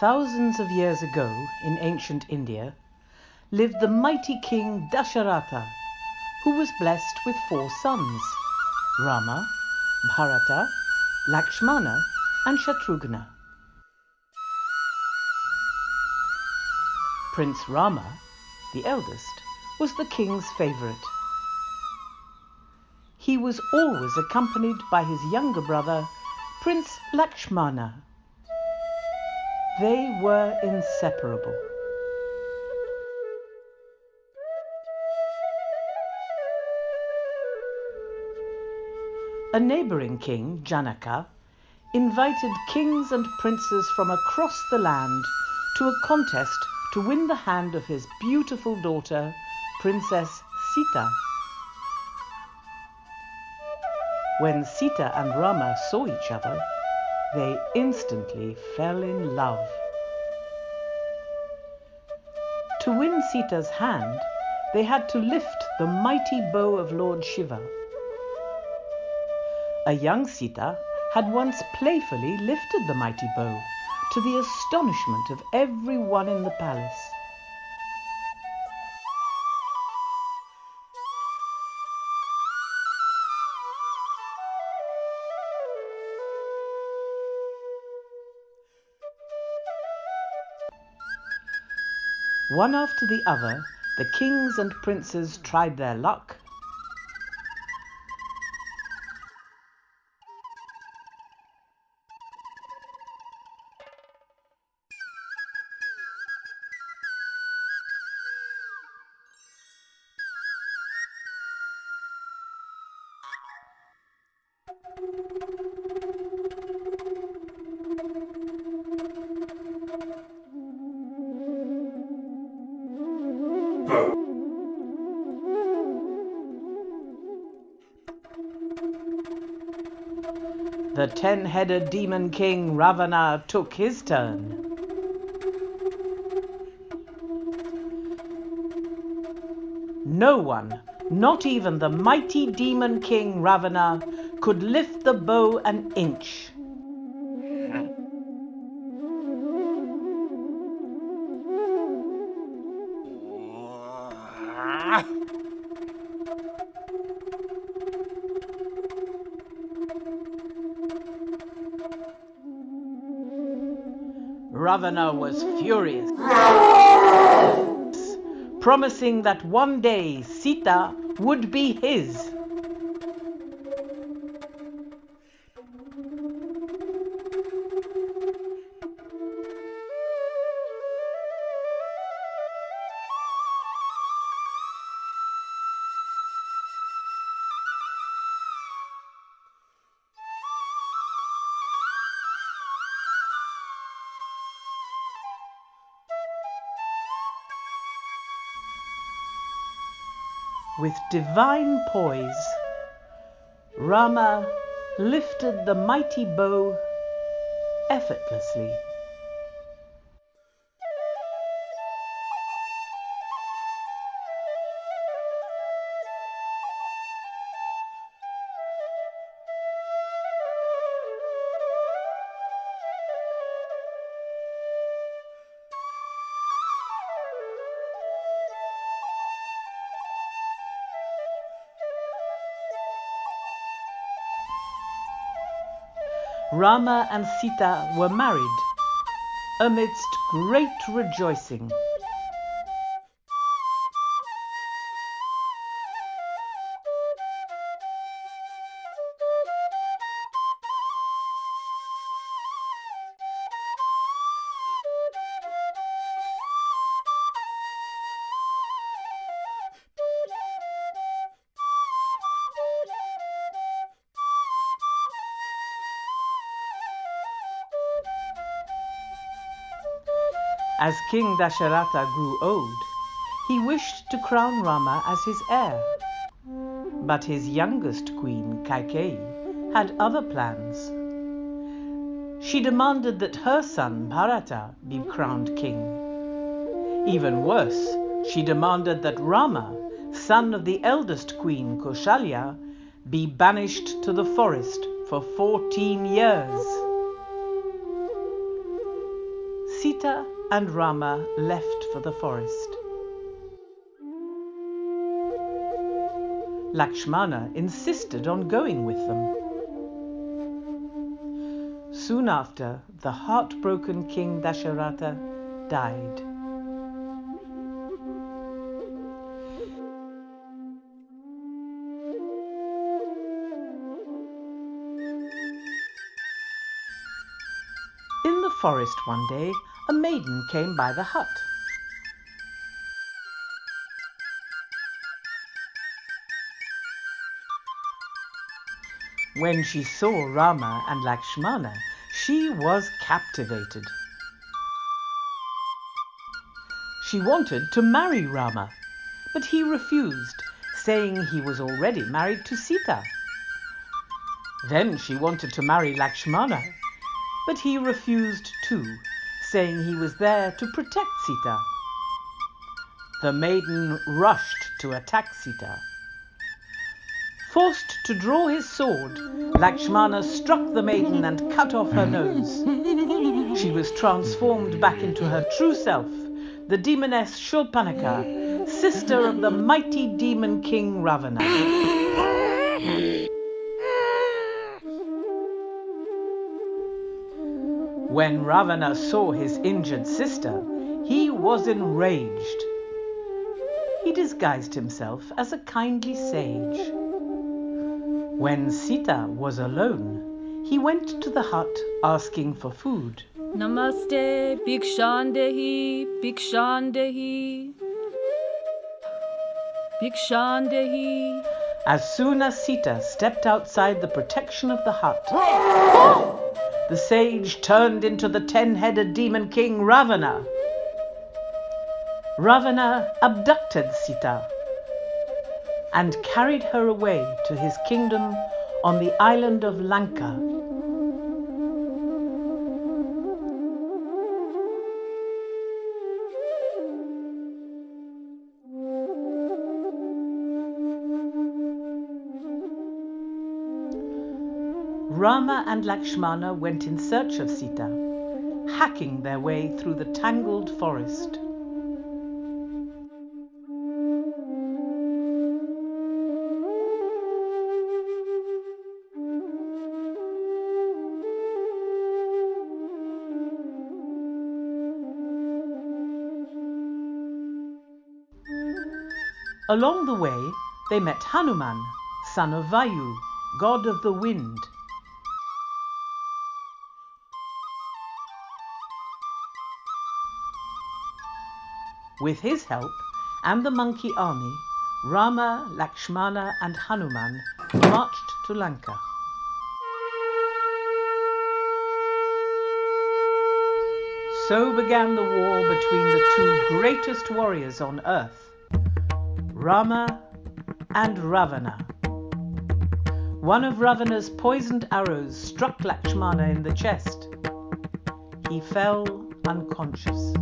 Thousands of years ago in ancient India lived the mighty king Dasharatha, who was blessed with four sons Rama, Bharata, Lakshmana, and Shatrughna. Prince Rama, the eldest, was the king's favorite. He was always accompanied by his younger brother, Prince Lakshmana. They were inseparable. A neighboring king, Janaka, invited kings and princes from across the land to a contest to win the hand of his beautiful daughter, Princess Sita. When Sita and Rama saw each other, they instantly fell in love. To win Sita's hand, they had to lift the mighty bow of Lord Shiva. A young Sita had once playfully lifted the mighty bow to the astonishment of everyone in the palace. One after the other, the kings and princes tried their luck. The ten headed demon king Ravana took his turn. No one, not even the mighty demon king Ravana, could lift the bow an inch. Ravana was furious, promising that one day Sita would be his. With divine poise, Rama lifted the mighty bow effortlessly. Rama and Sita were married amidst great rejoicing. As King Dasharatha grew old, he wished to crown Rama as his heir. But his youngest queen, Kaikeyi, had other plans. She demanded that her son, Bharata, be crowned king. Even worse, she demanded that Rama, son of the eldest queen, Koshalya, be banished to the forest for 14 years. Sita and Rama left for the forest. Lakshmana insisted on going with them. Soon after, the heartbroken King Dasharatha died. In the forest one day, a maiden came by the hut. When she saw Rama and Lakshmana, she was captivated. She wanted to marry Rama, but he refused, saying he was already married to Sita. Then she wanted to marry Lakshmana, but he refused too, saying he was there to protect Sita. The maiden rushed to attack Sita. Forced to draw his sword, Lakshmana struck the maiden and cut off her nose. She was transformed back into her true self, the demoness Shurpanakha, sister of the mighty demon king Ravana. When Ravana saw his injured sister, he was enraged. He disguised himself as a kindly sage. When Sita was alone, he went to the hut asking for food. Namaste, Bhikshandehi, Bhikshandehi. Bhikshandehi. As soon as Sita stepped outside the protection of the hut, the sage turned into the ten headed demon king Ravana. Ravana abducted Sita and carried her away to his kingdom on the island of Lanka. Rama and Lakshmana went in search of Sita, hacking their way through the tangled forest. Along the way, they met Hanuman, son of Vayu, god of the wind. With his help and the monkey army, Rama, Lakshmana, and Hanuman marched to Lanka. So began the war between the two greatest warriors on earth, Rama and Ravana. One of Ravana's poisoned arrows struck Lakshmana in the chest. He fell unconscious.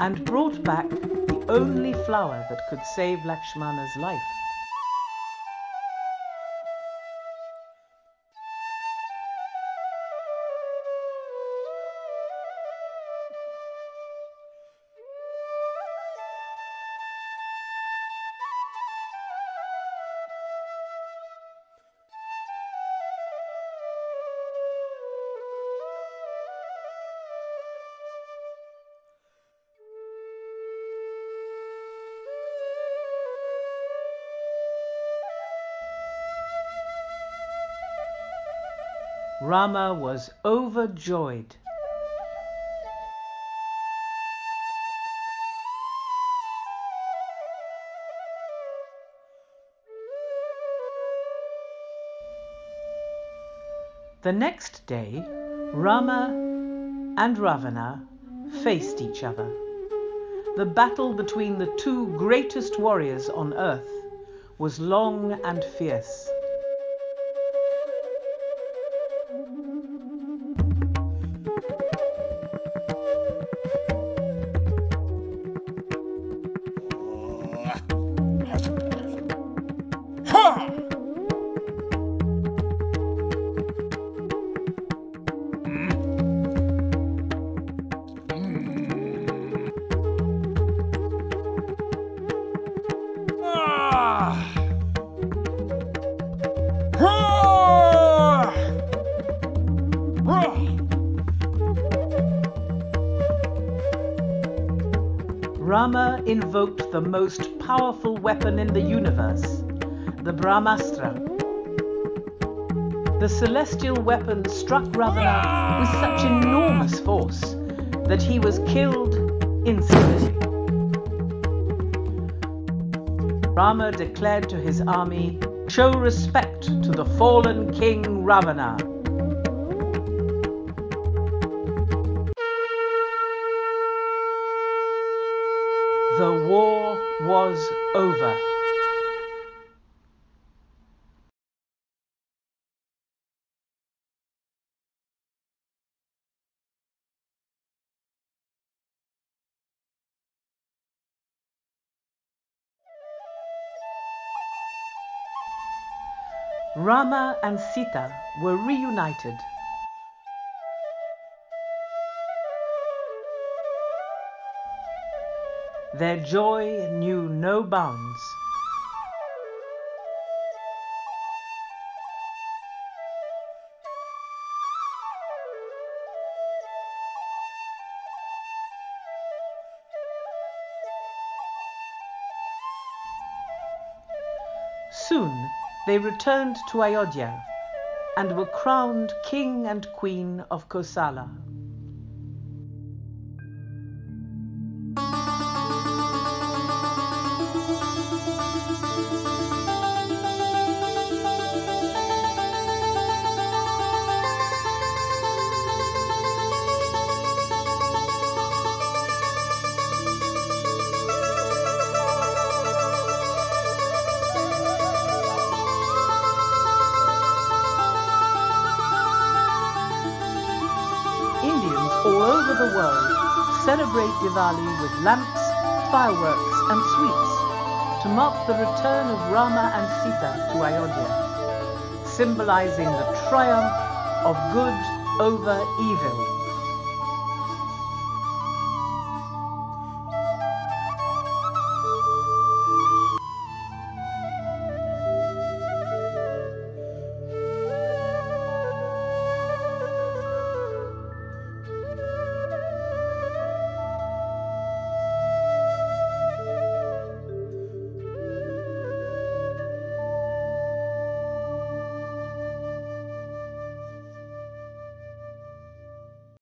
And brought back the only flower that could save Lakshmana's life. Rama was overjoyed. The next day, Rama and Ravana faced each other. The battle between the two greatest warriors on earth was long and fierce. Bye. Rama invoked the most powerful weapon in the universe, the Brahmastra. The celestial weapon struck Ravana with such enormous force that he was killed instantly. Rama declared to his army, Show respect to the fallen king Ravana. The war was over. Rama and Sita were reunited. Their joy knew no bounds. Soon they returned to Ayodhya and were crowned king and queen of Kosala. The world celebrate Diwali with lamps, fireworks and sweets to mark the return of Rama and Sita to Ayodhya, symbolizing the triumph of good over evil.